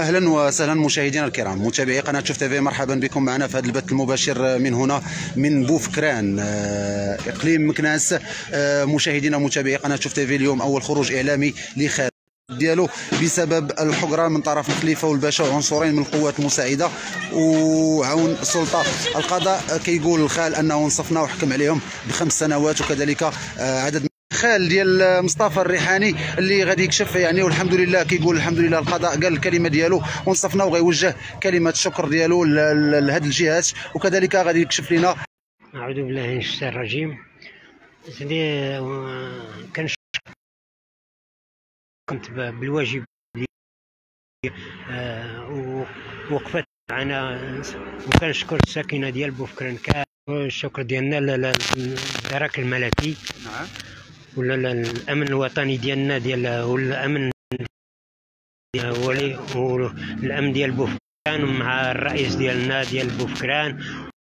أهلا وسهلا مشاهدينا الكرام. متابعي قناة شوف تيفي مرحبا بكم معنا في هذا البث المباشر من هنا من بوفكران. آه، إقليم مكناس. آه، مشاهدينا متابعي قناة شوف تيفي اليوم أول خروج إعلامي لخال ديالو بسبب الحكرة من طرف الخليفة والباشا وعنصرين من القوات المساعدة. وعون السلطة القضاء كيقول الخال أنه نصفنا وحكم عليهم بخمس سنوات وكذلك آه، عدد خال ديال مصطفى الريحاني اللي غادي يكشف يعني والحمد لله كيقول الحمد لله القضاء قال الكلمة ديالو ونصفنا وغيوجه كلمة الشكر ديالو لهذه الجهات. وكذلك غادي يكشف لنا أعوذ بالله من الشيطان الرجيم. سيدي آه، كنش كنت بالواجب آه، ووقفت معنا. وكنشكر الساكنة ديال بوفكران الشكر ديالنا للدرك الملكي. نعم. ولا الأمن الوطني ديالنا ديال ولي والأمن ديال بوفكران مع الرئيس ديالنا ديال بوفكران.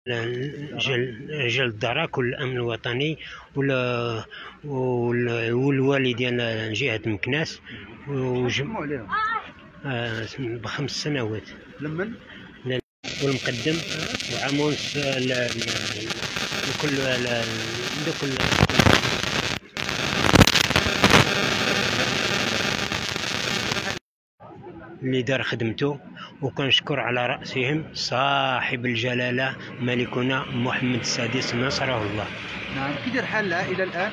رجال الدرك والامن الوطني وال- وال- والوالي ديال جهة مكناس وجم... عليهم. آه، بخمس سنوات. لمن؟ والمقدم وعامون س- ال- ال- لكل ال- اللي دار خدمته. وكنشكر على رأسهم صاحب الجلالة ملكنا محمد السادس نصره الله. نعم كي داير حال العائله الآن؟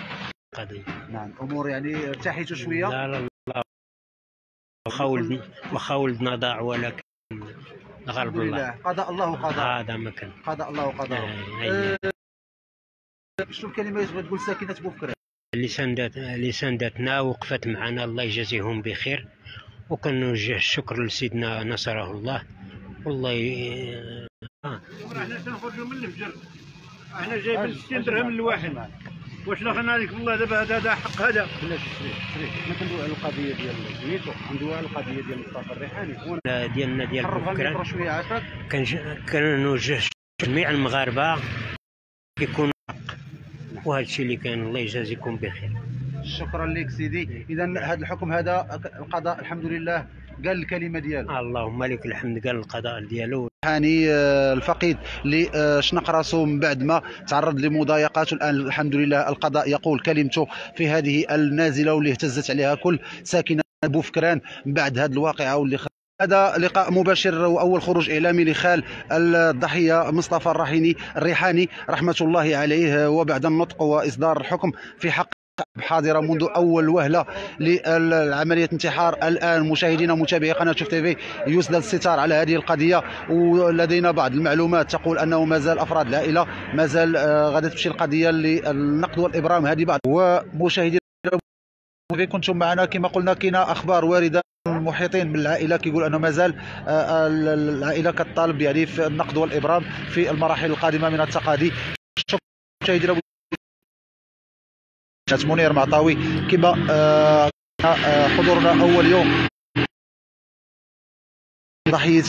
قضية نعم أمور يعني ارتاحيتوا شوية؟ لا لا لا. واخا ولدنا واخا ولدنا ضاع ولكن الحمد الله. لله. قضاء الله قضاء هذا ما كان. قضاء الله قضاء آه، أي. شنو الكلمة اللي تقول ساكنة بوفكران اللي ساندت اللي ساندتنا وقفت معنا. الله يجازيهم بخير. وكنوجه الشكر لسيدنا نصره الله. والله ي- آه. إحنا تنخرجوا من الفجر؟ إحنا جايبين 60 درهم للواحد واش دخلنا عليك بالله دابا؟ هذا هذا حق هذا. سريع حنا كندويو على القضية ديال سميتو ندويو على القضية ديال مصطفى الريحاني. ديالنا ديال كنج- كنوجه جميع المغاربة يكونوا حق. وهذا الشيء اللي كان الله يجازيكم بخير. شكرا لك سيدي. اذا هذا الحكم هذا القضاء الحمد لله قال الكلمة ديالو. اللهم لك الحمد قال القضاء ديالو. هاني آه، الفقيد اللي آه، شنق راسه من بعد ما تعرض لمضايقات والان الحمد لله القضاء يقول كلمته في هذه النازلة واللي اهتزت عليها كل ساكنة بوفكران من بعد هذه الواقعة واللي خ... هذا لقاء مباشر وأول خروج إعلامي لخال الضحية مصطفى الرحيني الريحاني. رحمة الله عليه. وبعد النطق وإصدار الحكم في حق حاضرة منذ أول وهلة لعملية انتحار الآن. مشاهدينا ومتابعي قناة شوف تيفي يسدل الستار على هذه القضية ولدينا بعض المعلومات. تقول أنه ما زال أفراد العائلة ما زال آه، غادي تمشي القضية للنقد والإبرام. هذه بعض. ومشاهدينا كنتم معنا كما قلنا كاينة أخبار واردة. المحيطين بالعائله كيقول أنه مازال آه، ال- ال- العائلة كطالب يعني في النقد والإبرام في المراحل القادمة من التقاضي. شكرا. منير معطاوي كما آه، حضورنا أول يوم. ضحيه